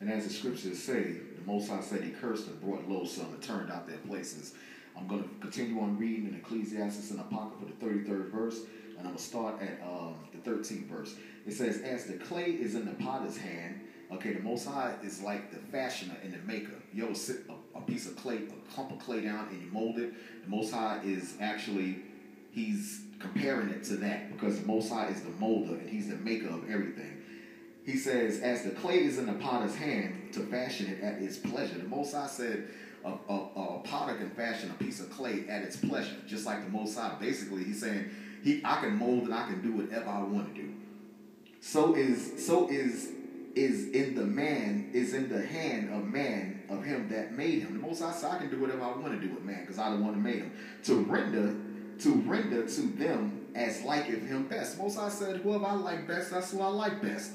And as the scriptures say, the Most High said he cursed and brought low some and turned out their places. I'm going to continue on reading in Ecclesiastes and Apocrypha, the 33rd verse, and I'm going to start at um, the 13th verse. It says, As the clay is in the potter's hand, okay, the Most High is like the fashioner and the maker. Ever sit a, a piece of clay, a clump of clay down, and you mold it? The Most High is actually, he's comparing it to that because the Most High is the molder and he's the maker of everything. He says, As the clay is in the potter's hand to fashion it at his pleasure. The Most High said, a, a, a potter can fashion a piece of clay at its pleasure, just like the Most High. Basically, he's saying, he, I can mold and I can do whatever I want to do. So is so is is in the man is in the hand of man of him that made him. The Most High said, I can do whatever I want to do with man because I don't want to make him. To render to render to them as liketh him best. Most High said, whoever I like best, that's who I like best.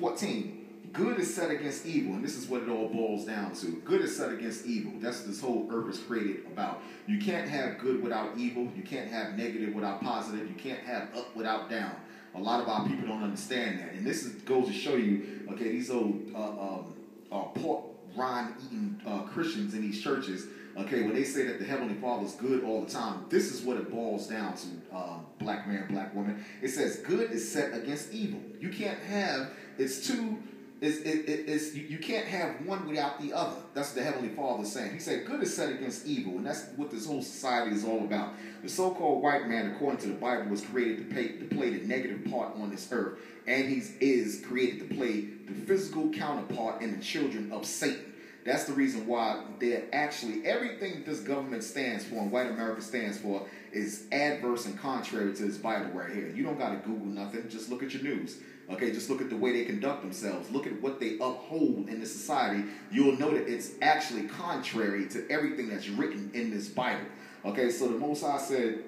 14. Good is set against evil, and this is what it all boils down to. Good is set against evil. That's what this whole earth is created about. You can't have good without evil. You can't have negative without positive. You can't have up without down. A lot of our people don't understand that, and this is, goes to show you. Okay, these old uh, um, uh, pork rind eating uh, Christians in these churches. Okay, when they say that the Heavenly Father is good all the time, this is what it boils down to, um, black man, black woman. It says good is set against evil. You can't have it's two it's, it, it, it's, you, you can't have one without the other. That's the Heavenly Father saying. He said, good is set against evil, and that's what this whole society is all about. The so-called white man, according to the Bible, was created to, pay, to play the negative part on this earth, and he is created to play the physical counterpart in the children of Satan. That's the reason why they're actually everything this government stands for and white America stands for is adverse and contrary to this Bible right here. You don't got to Google nothing. Just look at your news. Okay, just look at the way they conduct themselves. Look at what they uphold in the society. You'll know that it's actually contrary to everything that's written in this Bible. Okay, so the Most High said,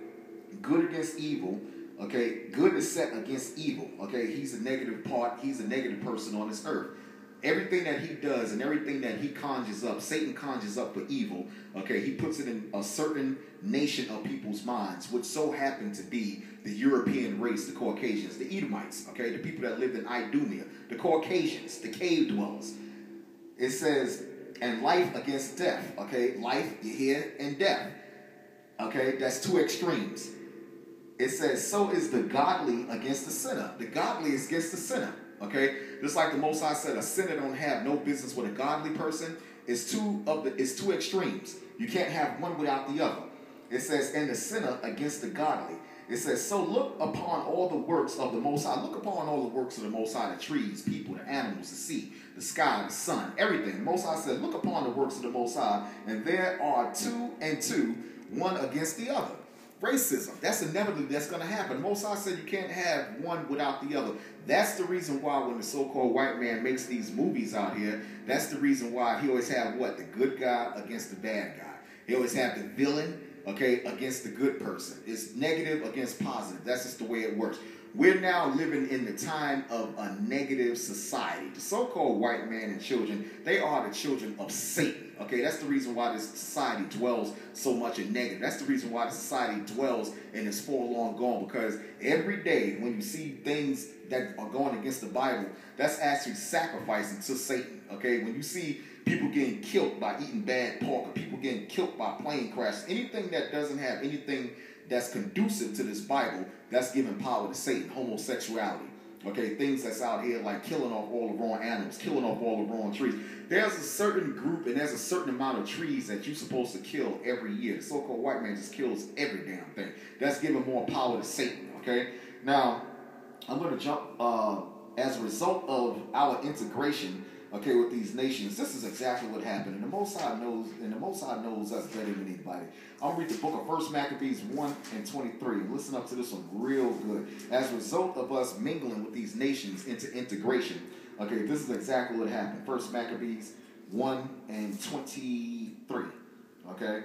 good against evil. Okay, good is set against evil. Okay, he's a negative part. He's a negative person on this earth everything that he does and everything that he conjures up, Satan conjures up for evil, okay, he puts it in a certain nation of people's minds, which so happened to be the European race, the Caucasians, the Edomites, okay, the people that lived in Idumea, the Caucasians, the cave dwellers. It says, and life against death, okay, life, you hear, and death, okay, that's two extremes. It says, so is the godly against the sinner. The godly is against the sinner. Okay, just like the Most High said, a sinner don't have no business with a godly person. It's two of the it's two extremes. You can't have one without the other. It says, and the sinner against the godly. It says, so look upon all the works of the Most High. Look upon all the works of the Most High, the trees, people, the animals, the sea, the sky, the sun, everything. Most High said, look upon the works of the Most High, and there are two and two, one against the other racism. That's inevitably that's going to happen. Most I said you can't have one without the other. That's the reason why when the so-called white man makes these movies out here, that's the reason why he always have what the good guy against the bad guy. He always have the villain, okay, against the good person. It's negative against positive. That's just the way it works. We're now living in the time of a negative society. The so-called white man and children, they are the children of Satan. Okay, that's the reason why this society dwells so much in negative. That's the reason why the society dwells in this forlorn gone. Because every day when you see things that are going against the Bible, that's actually sacrificing to Satan. Okay, when you see people getting killed by eating bad pork, or people getting killed by plane crashes, anything that doesn't have anything that's conducive to this Bible, that's giving power to Satan. Homosexuality, Okay, things that's out here like killing off all the wrong animals, killing off all the wrong trees. There's a certain group and there's a certain amount of trees that you're supposed to kill every year. The so-called white man just kills every damn thing. That's giving more power to Satan. Okay, now I'm going to jump uh, as a result of our integration okay, with these nations. This is exactly what happened. And the Most High knows, and the Most High knows us better than anybody. I'm gonna read the book of First Maccabees 1 and 23. Listen up to this one real good. As a result of us mingling with these nations into integration, okay, this is exactly what happened. First Maccabees 1 and 23. Okay?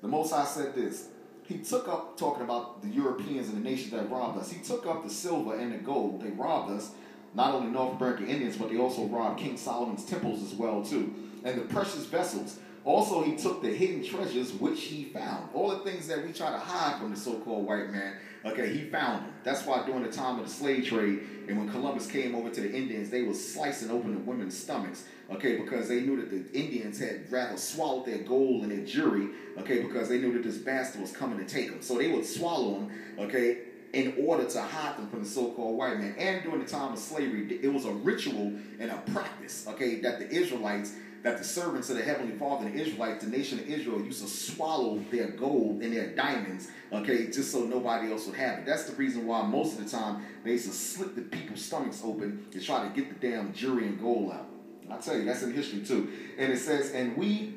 The Most High said this. He took up, talking about the Europeans and the nations that robbed us, he took up the silver and the gold. They robbed us not only North American Indians, but they also robbed King Solomon's temples as well too. And the precious vessels Also, he took the hidden treasures which he found. All the things that we try to hide from the so-called white man, okay, he found them. That's why during the time of the slave trade and when Columbus came over to the Indians, they were slicing open the women's stomachs, okay, because they knew that the Indians had rather swallowed their gold and their jewelry, okay, because they knew that this bastard was coming to take them. So they would swallow them, okay, in order to hide them from the so-called white man. And during the time of slavery, it was a ritual and a practice, okay, that the Israelites that the servants of the Heavenly Father, the Israelites, the nation of Israel, used to swallow their gold and their diamonds, okay, just so nobody else would have it. That's the reason why most of the time they used to slit the people's stomachs open to try to get the damn jewelry and gold out. I tell you, that's in history too. And it says, and we,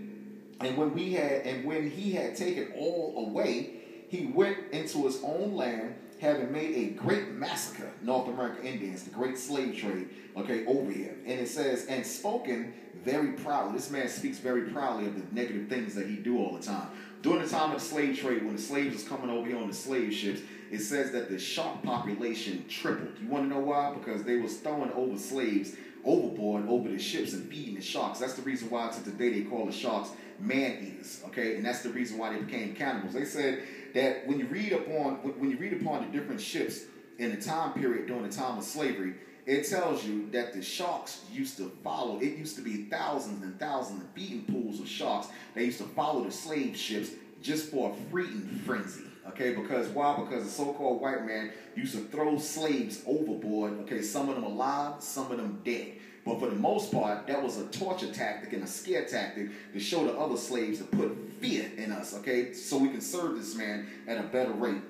and when we had, and when he had taken all away, he went into his own land having made a great massacre, North American Indians, the great slave trade, okay, over here. And it says, and spoken very proudly. This man speaks very proudly of the negative things that he do all the time. During the time of the slave trade, when the slaves was coming over here on the slave ships, it says that the shark population tripled. You want to know why? Because they was throwing over slaves overboard over the ships and feeding the sharks. That's the reason why to today they call the sharks man eaters. Okay, and that's the reason why they became cannibals. They said that when you read upon when you read upon the different ships in the time period during the time of slavery, it tells you that the sharks used to follow. It used to be thousands and thousands of feeding pools of sharks. They used to follow the slave ships just for a freeing frenzy. Okay, because why? Because the so-called white man used to throw slaves overboard. Okay, some of them alive, some of them dead. But for the most part, that was a torture tactic and a scare tactic to show the other slaves to put in us, okay, so we can serve this man at a better rate.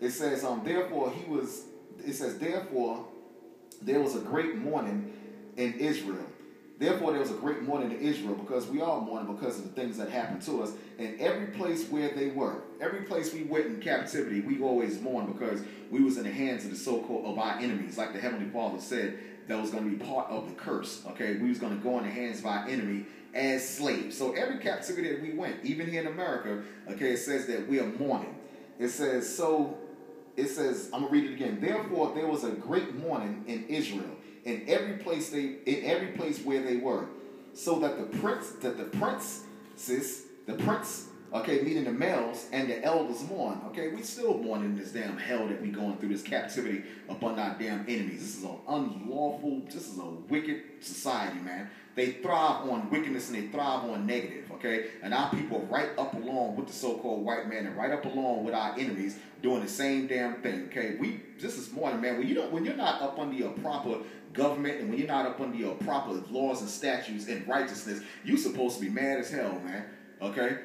It says, um, therefore he was, it says, therefore there was a great mourning in Israel. Therefore, there was a great mourning in Israel because we all mourn because of the things that happened to us. And every place where they were, every place we went in captivity, we always mourn because we was in the hands of the so-called of our enemies, like the Heavenly Father said that was going to be part of the curse. Okay, we was going to go in the hands of our enemy as slaves. So every captivity that we went, even here in America, okay, it says that we are mourning. It says so. It says I'm gonna read it again. Therefore, there was a great mourning in Israel, in every place they, in every place where they were, so that the prince, that the princes, the prince Okay, meaning the males and the elders mourn. Okay, we still mourn in this damn hell that we going through this captivity upon our damn enemies. This is an unlawful, this is a wicked society, man. They thrive on wickedness and they thrive on negative, okay? And our people right up along with the so-called white man and right up along with our enemies doing the same damn thing, okay? We this is more man, when you don't when you're not up under your proper government and when you're not up under your proper laws and statutes and righteousness, you're supposed to be mad as hell, man. Okay?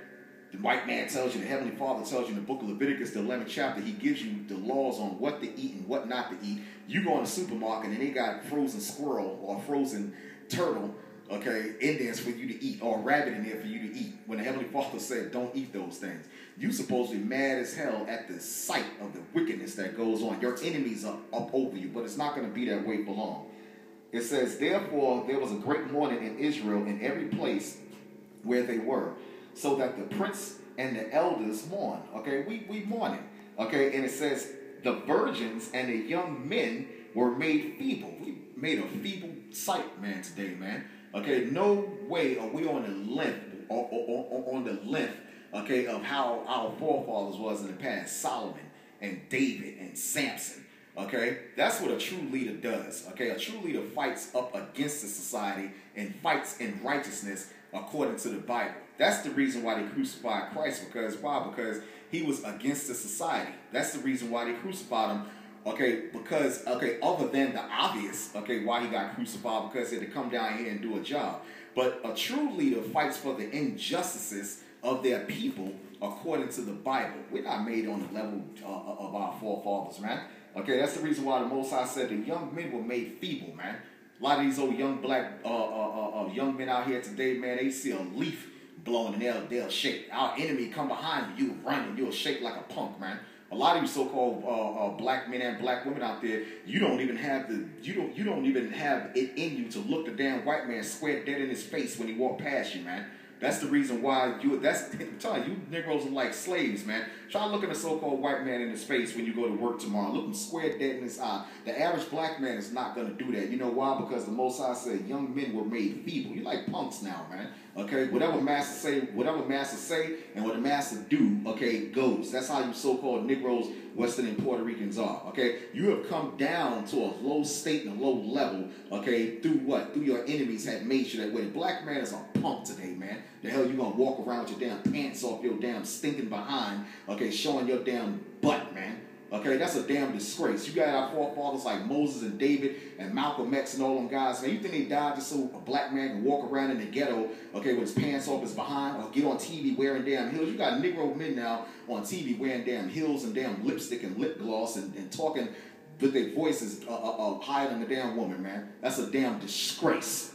The white man tells you, the Heavenly Father tells you in the book of Leviticus, the 11th chapter, he gives you the laws on what to eat and what not to eat. You go in the supermarket and they got frozen squirrel or frozen turtle, okay, Indians for you to eat, or a rabbit in there for you to eat. When the Heavenly Father said, don't eat those things. You supposed to be mad as hell at the sight of the wickedness that goes on. Your enemies are up over you, but it's not going to be that way for long. It says, Therefore, there was a great mourning in Israel in every place where they were so that the prince and the elders mourn. Okay, we, we mourning. Okay, and it says the virgins and the young men were made feeble. We made a feeble sight, man, today, man. Okay, no way are we on the length or, or, or, on the length, okay, of how our forefathers was in the past. Solomon and David and Samson. Okay, that's what a true leader does. Okay, a true leader fights up against the society and fights in righteousness according to the Bible. That's the reason why they crucified Christ. Because why? Because he was against the society. That's the reason why they crucified him. Okay, because okay, other than the obvious, okay, why he got crucified because he had to come down here and do a job. But a true leader fights for the injustices of their people according to the Bible. We're not made on the level uh, of our forefathers, man. Okay, that's the reason why the Most High said the young men were made feeble, man. A lot of these old young black uh, uh, uh, uh, young men out here today, man, they see a leaf blowing and they'll, they'll shake. Our enemy come behind you, you run and you'll shake like a punk, man. A lot of you so-called uh, uh, black men and black women out there, you don't even have the you don't you don't even have it in you to look the damn white man square dead in his face when he walk past you, man. That's the reason why you. That's I'm telling you, you Negroes are like slaves, man. Try looking a so-called white man in his face when you go to work tomorrow. Look him square dead in his eye. The average black man is not gonna do that. You know why? Because the Most High said young men were made feeble. You like punks now, man. Okay, whatever master say, whatever master say, and what the master do, okay, goes. That's how you so-called Negroes, Western and Puerto Ricans are. Okay, you have come down to a low state and a low level. Okay, through what? Through your enemies have made sure that way. The black man is a punk today, man. The hell you gonna walk around with your damn pants off your damn stinking behind? Okay, showing your damn butt, man. Okay, that's a damn disgrace. You got our forefathers like Moses and David and Malcolm X and all them guys. Man, you think they died just so a black man can walk around in the ghetto, okay, with his pants off his behind, or get on TV wearing damn heels? You got Negro men now on TV wearing damn heels and damn lipstick and lip gloss and, and talking with their voices uh, uh, uh, higher than a damn woman, man. That's a damn disgrace.